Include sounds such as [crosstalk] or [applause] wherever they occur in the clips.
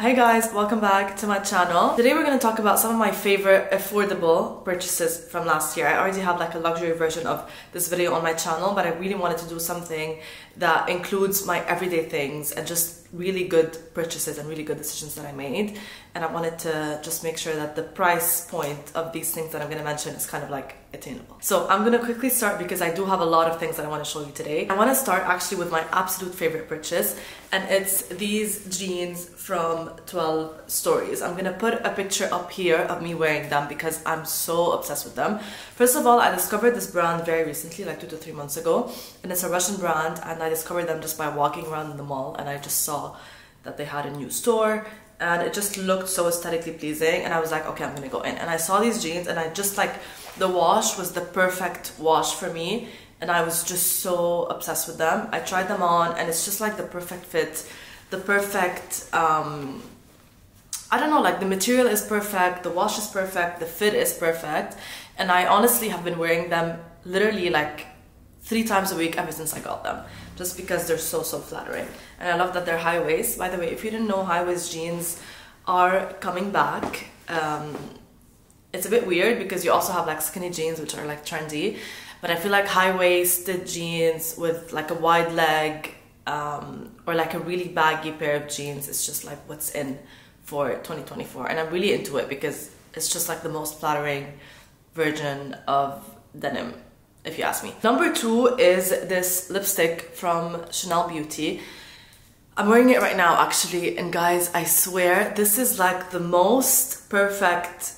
Hi guys, welcome back to my channel. Today we're going to talk about some of my favorite affordable purchases from last year. I already have like a luxury version of this video on my channel, but I really wanted to do something that includes my everyday things and just really good purchases and really good decisions that I made. And I wanted to just make sure that the price point of these things that I'm going to mention is kind of like attainable. So I'm gonna quickly start because I do have a lot of things that I want to show you today. I want to start actually with my absolute favorite purchase and it's these jeans from 12 Storeez. I'm gonna put a picture up here of me wearing them because I'm so obsessed with them. First of all, I discovered this brand very recently, like two to three months ago, and it's a Russian brand and I discovered them just by walking around in the mall and I just saw that they had a new store and it just looked so aesthetically pleasing and I was like okay I'm gonna go in. And I saw these jeans and I just like the wash was the perfect wash for me and I was just so obsessed with them. I tried them on and it's just like the perfect fit the perfect um, I don't know like the material is perfect the wash is perfect the fit is perfect and I honestly have been wearing them literally like three times a week ever since I got them just because they're so so flattering. And I love that they're high waist by the way if you didn't know high waist jeans are coming back. Um, it's a bit weird because you also have like skinny jeans which are like trendy. But I feel like high-waisted jeans with like a wide leg um, or like a really baggy pair of jeans is just like what's in for 2024 and I'm really into it because it's just like the most flattering version of denim if you ask me. Number two is this lipstick from Chanel Beauty. I'm wearing it right now actually and guys I swear this is like the most perfect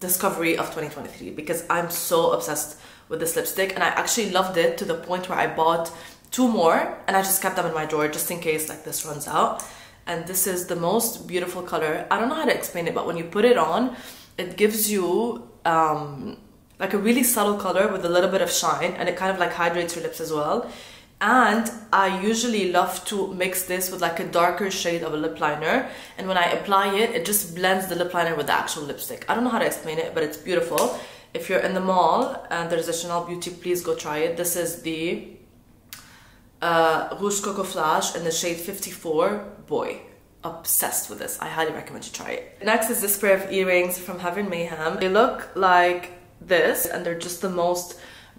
discovery of 2023 because I'm so obsessed with this lipstick and I actually loved it to the point where I bought two more and I just kept them in my drawer just in case like this runs out and this is the most beautiful color I don't know how to explain it but when you put it on it gives you um, like a really subtle color with a little bit of shine and it kind of like hydrates your lips as well. And I usually love to mix this with like a darker shade of a lip liner. And when I apply it it just blends the lip liner with the actual lipstick. I don't know how to explain it but it's beautiful. If you're in the mall and there's a Chanel Beauty please go try it. This is the uh, Rouge Coco Flash in the shade 54 boy obsessed with this. I highly recommend you try it. Next is this pair of earrings from Heaven Mayhem. They look like this and they're just the most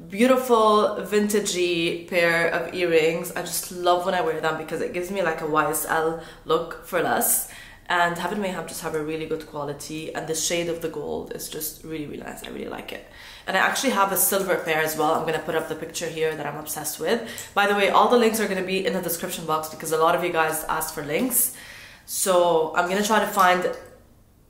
beautiful vintagey pair of earrings. I just love when I wear them because it gives me like a YSL look for less. And Heaven Mayhem just have a really good quality and the shade of the gold is just really really nice. I really like it. And I actually have a silver pair as well. I'm gonna put up the picture here that I'm obsessed with. By the way all the links are gonna be in the description box because a lot of you guys asked for links. So I'm gonna try to find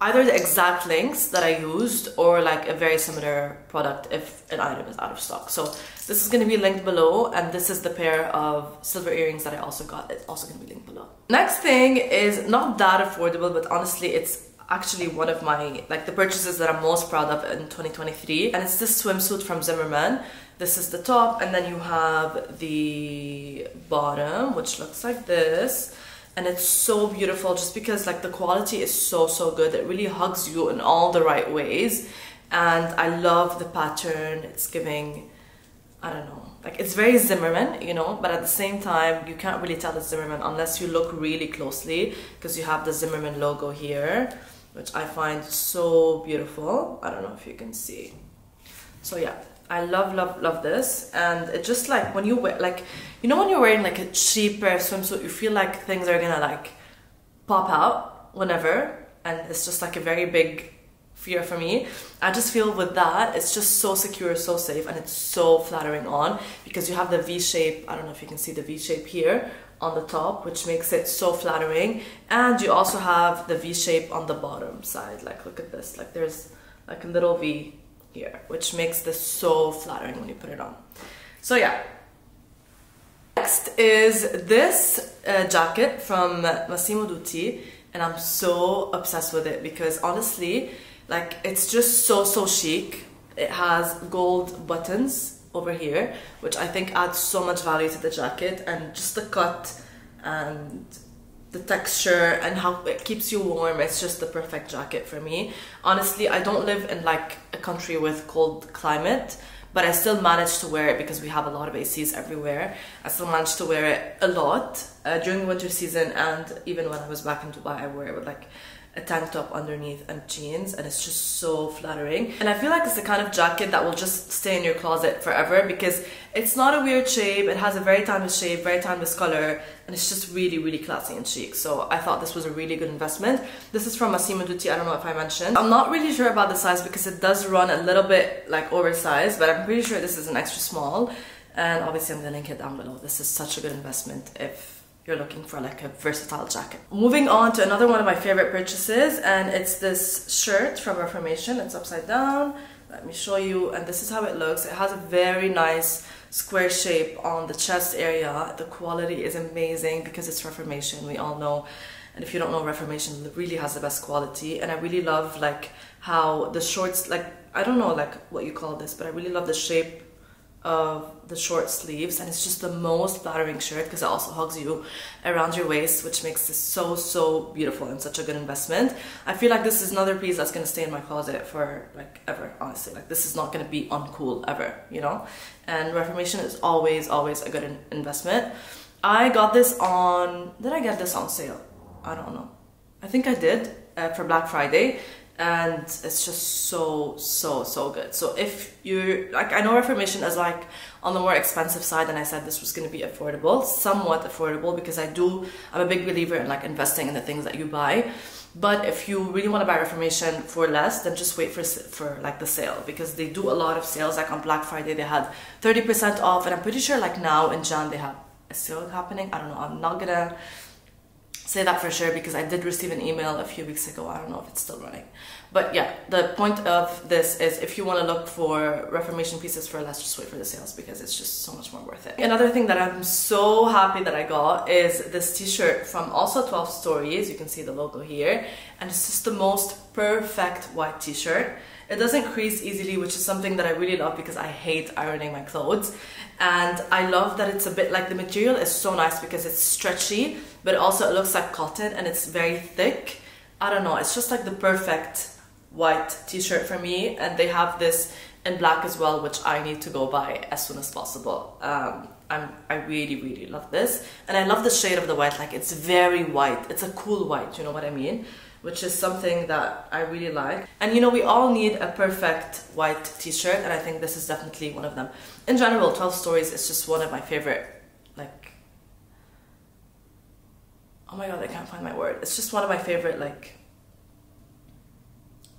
either the exact links that I used or like a very similar product if an item is out of stock. So this is going to be linked below and this is the pair of silver earrings that I also got. It's also going to be linked below. Next thing is not that affordable but honestly it's actually one of my like the purchases that I'm most proud of in 2023 and it's this swimsuit from Zimmermann. This is the top and then you have the bottom which looks like this and it's so beautiful just because like the quality is so so good. It really hugs you in all the right ways. And I love the pattern. It's giving I don't know like it's very Zimmermann you know but at the same time you can't really tell it's Zimmermann unless you look really closely because you have the Zimmermann logo here which I find so beautiful. I don't know if you can see. So yeah I love, love, love this. And it just like when you wear, like, you know, when you're wearing like a cheap swimsuit, you feel like things are gonna like pop out whenever. And it's just like a very big fear for me. I just feel with that, it's just so secure, so safe, and it's so flattering on because you have the V shape. I don't know if you can see the V shape here on the top, which makes it so flattering. And you also have the V shape on the bottom side. Like, look at this. Like, there's like a little V here, which makes this so flattering when you put it on. So yeah. Next is this uh, jacket from Massimo Dutti and I'm so obsessed with it because honestly, like it's just so, so chic. It has gold buttons over here, which I think adds so much value to the jacket and just the cut and the texture and how it keeps you warm it's just the perfect jacket for me honestly i don't live in like a country with cold climate but I still managed to wear it because we have a lot of ACs everywhere. I still managed to wear it a lot uh, during winter season and even when I was back in Dubai, I wear it with like a tank top underneath and jeans and it's just so flattering. And I feel like it's the kind of jacket that will just stay in your closet forever because it's not a weird shape. It has a very timeless shape very timeless color and it's just really really classy and chic. So I thought this was a really good investment. This is from Massimo Dutti. I don't know if I mentioned. I'm not really sure about the size because it does run a little bit like oversized but I'm pretty sure this is an extra small. And obviously I'm gonna link it down below. This is such a good investment if you're looking for like a versatile jacket. Moving on to another one of my favorite purchases and it's this shirt from Reformation. It's upside down. Let me show you and this is how it looks. It has a very nice square shape on the chest area. The quality is amazing because it's Reformation, we all know. And if you don't know, Reformation really has the best quality. And I really love like how the shorts, like, I don't know like what you call this, but I really love the shape of the short sleeves and it's just the most flattering shirt because it also hugs you around your waist which makes this so so beautiful and such a good investment. I feel like this is another piece that's going to stay in my closet for like ever honestly. Like this is not going to be uncool ever you know? And reformation is always always a good in investment. I got this on did i get this on sale? I don't know. I think i did uh, for black friday and it's just so so so good. So if you like i know reformation is like on the more expensive side and i said this was going to be affordable somewhat affordable because i do i'm a big believer in like investing in the things that you buy. But if you really want to buy reformation for less then just wait for for like the sale because they do a lot of sales like on black friday they had 30% off and i'm pretty sure like now in jan they have a sale happening. I don't know i'm not gonna say that for sure because I did receive an email a few weeks ago. I don't know if it's still running. But yeah, the point of this is if you want to look for Reformation pieces for less, just wait for the sales because it's just so much more worth it. Another thing that I'm so happy that I got is this t-shirt from also 12 Storeez. You can see the logo here. And it's just the most perfect white t-shirt. It doesn't crease easily, which is something that I really love because I hate ironing my clothes. And I love that it's a bit like the material is so nice because it's stretchy, but also it looks like cotton and it's very thick. I don't know, it's just like the perfect white t-shirt for me. And they have this in black as well, which I need to go buy as soon as possible. Um, I'm, I really, really love this. And I love the shade of the white, like it's very white. It's a cool white, you know what I mean? which is something that I really like. And you know, we all need a perfect white t-shirt and I think this is definitely one of them. In general, 12 Storeez is just one of my favorite, like, oh my god, I can't find my word. It's just one of my favorite, like,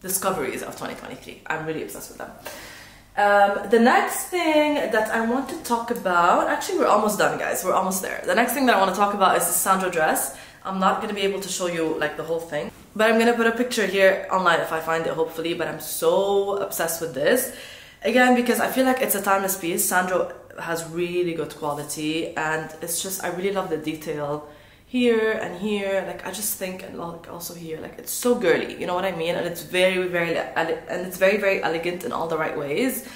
discoveries of 2023. I'm really obsessed with them. Um, the next thing that I want to talk about, actually we're almost done guys, we're almost there. The next thing that I want to talk about is the Sandro dress. I'm not going to be able to show you like the whole thing. But I'm gonna put a picture here online if I find it, hopefully. But I'm so obsessed with this. Again, because I feel like it's a timeless piece. Sandro has really good quality and it's just, I really love the detail here and here. Like, I just think, and like also here, like it's so girly, you know what I mean? And it's very, very, and it's very, very elegant in all the right ways.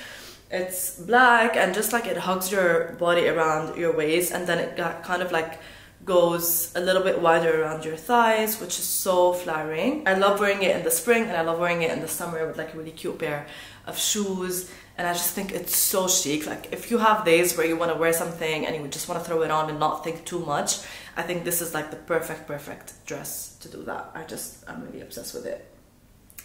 It's black and just like it hugs your body around your waist and then it got kind of like goes a little bit wider around your thighs, which is so flattering. I love wearing it in the spring and I love wearing it in the summer with like a really cute pair of shoes. And I just think it's so chic. Like if you have days where you want to wear something and you just want to throw it on and not think too much, I think this is like the perfect, perfect dress to do that. I just, I'm really obsessed with it.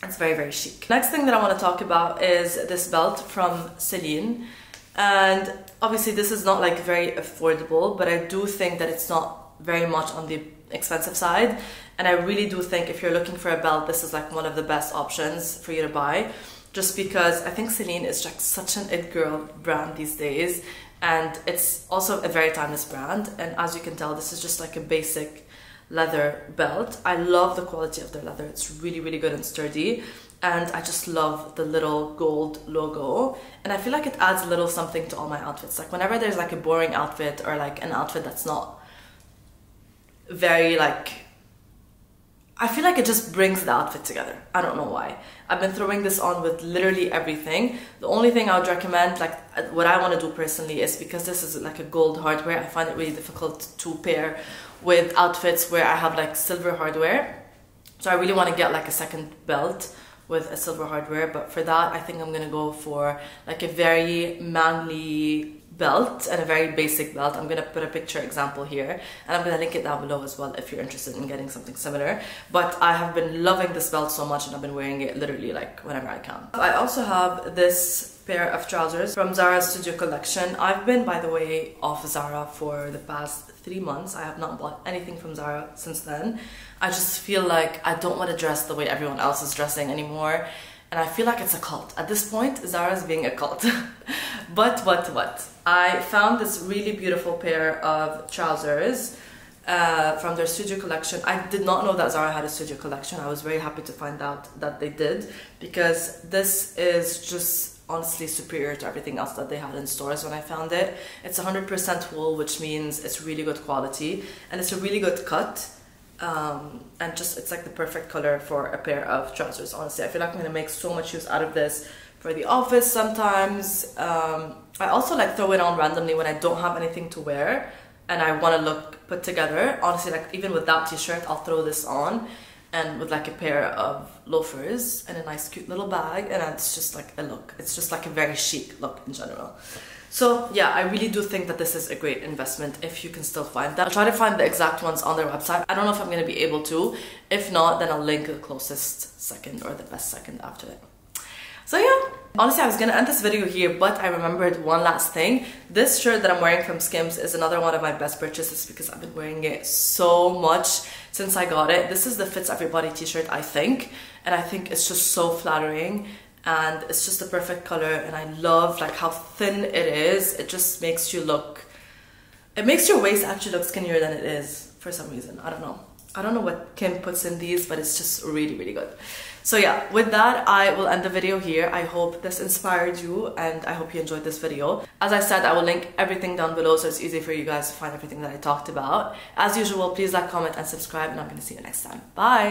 It's very, very chic. Next thing that I want to talk about is this belt from Celine. And obviously this is not like very affordable, but I do think that it's not very much on the expensive side and I really do think if you're looking for a belt this is like one of the best options for you to buy just because I think Celine is like such an it girl brand these days. And it's also a very timeless brand. And as you can tell this is just like a basic leather belt. I love the quality of their leather. It's really really good and sturdy. And I just love the little gold logo. And I feel like it adds a little something to all my outfits. Like whenever there's like a boring outfit or like an outfit that's not very like I feel like it just brings the outfit together. I don't know why. I've been throwing this on with literally everything. The only thing I would recommend, like uh, what I want to do personally, is because this is like a gold hardware, I find it really difficult to pair with outfits where I have like silver hardware. So I really want to get like a second belt with a silver hardware but for that I think I'm gonna go for like a very manly belt and a very basic belt. I'm gonna put a picture example here and I'm gonna link it down below as well if you're interested in getting something similar. But I have been loving this belt so much and I've been wearing it literally like whenever I can. I also have this pair of trousers from Zara Studio Collection. I've been, by the way, off Zara for the past three months. I have not bought anything from Zara since then. I just feel like I don't want to dress the way everyone else is dressing anymore and I feel like it's a cult. At this point, Zara's being a cult. [laughs] but, but, what? I found this really beautiful pair of trousers uh, from their studio collection. I did not know that Zara had a studio collection. I was very happy to find out that they did because this is just honestly superior to everything else that they had in stores when I found it. It's 100% wool, which means it's really good quality and it's a really good cut um, and just it's like the perfect color for a pair of trousers honestly. I feel like I'm gonna make so much use out of this for the office sometimes. Um, I also like throw it on randomly when I don't have anything to wear and I want to look put together. Honestly like even without t-shirt I'll throw this on and with like a pair of loafers and a nice cute little bag and it's just like a look. It's just like a very chic look in general so yeah, I really do think that this is a great investment if you can still find that. I'll try to find the exact ones on their website. I don't know if I'm to be able to. If not, then I'll link the closest second or the best second after it. So yeah, honestly I was gonna end this video here but I remembered one last thing. This shirt that I'm wearing from Skims is another one of my best purchases because I've been wearing it so much since I got it. This is the Fits Everybody t-shirt I think and I think it's just so flattering and it's just the perfect color and I love like how thin it is. It just makes you look it makes your waist actually look skinnier than it is for some reason. I don't know. I don't know what Kim puts in these but it's just really really good. So yeah with that I will end the video here. I hope this inspired you and I hope you enjoyed this video. As I said I will link everything down below so it's easy for you guys to find everything that I talked about. As usual please like comment and subscribe and I'm gonna see you next time. Bye